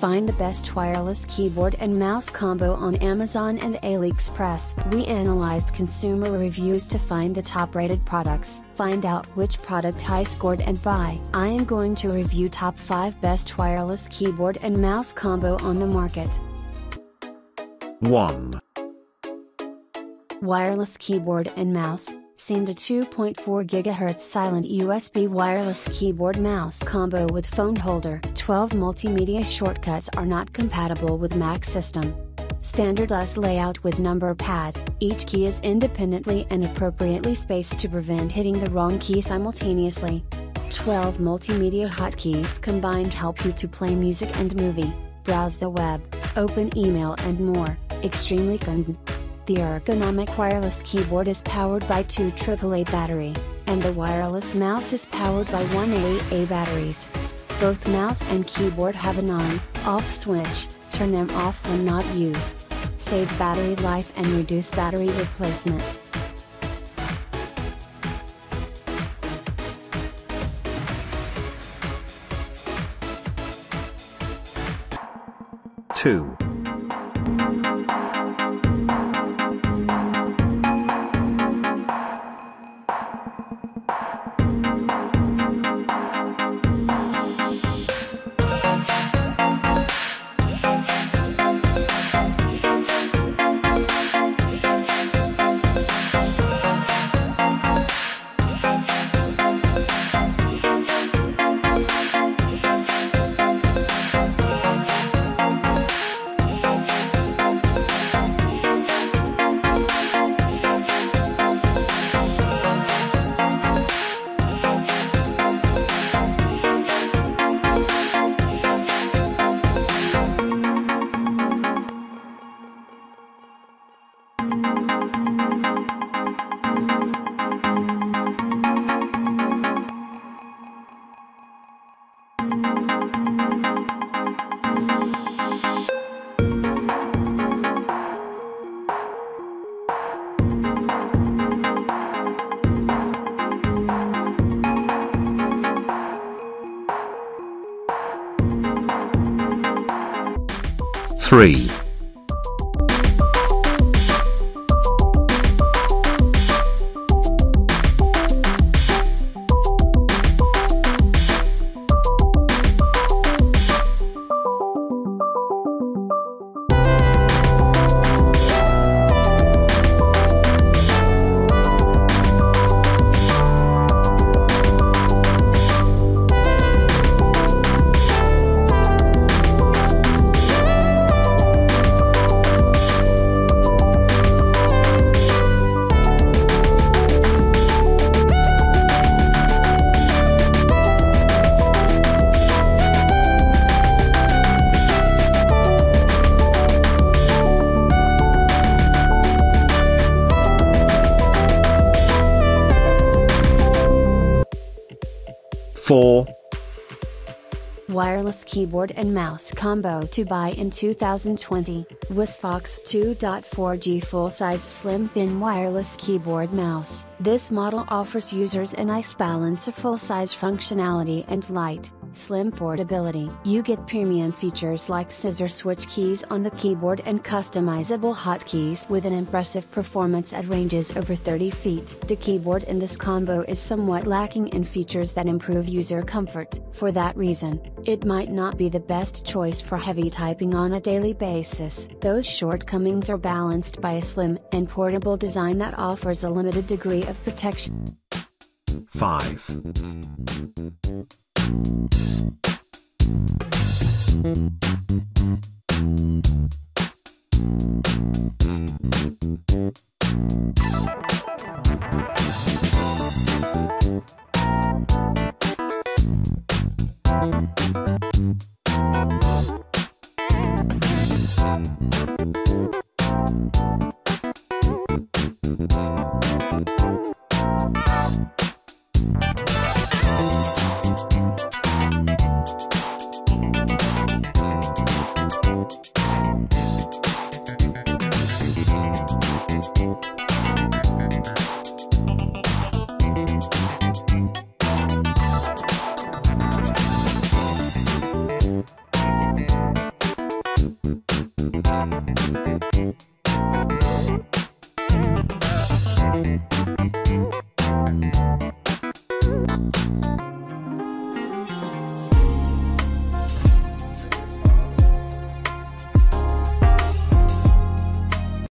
Find the best wireless keyboard and mouse combo on Amazon and AliExpress. We analyzed consumer reviews to find the top rated products. Find out which product I scored and buy. I am going to review top 5 best wireless keyboard and mouse combo on the market. 1. Wireless keyboard and mouse. Seenda 2.4 GHz silent USB wireless keyboard mouse combo with phone holder. 12 multimedia shortcuts are not compatible with Mac system. Standardless layout with number pad, each key is independently and appropriately spaced to prevent hitting the wrong key simultaneously. 12 multimedia hotkeys combined help you to play music and movie, browse the web, open email and more, extremely convenient. The ergonomic wireless keyboard is powered by two AAA battery, and the wireless mouse is powered by one AA batteries. Both mouse and keyboard have an on, off switch, turn them off when not used. Save battery life and reduce battery replacement. Two. 3. Four. Wireless keyboard and mouse combo to buy in 2020. WisFox 2.4G full-size slim thin wireless keyboard mouse. This model offers users a nice balance of full-size functionality and light, slim portability. You get premium features like scissor switch keys on the keyboard and customizable hotkeys with an impressive performance at ranges over 30 feet. The keyboard in this combo is somewhat lacking in features that improve user comfort. For that reason, it might not be the best choice for heavy typing on a daily basis. Those shortcomings are balanced by a slim and portable design that offers a limited degree of protection. 5. Thank you.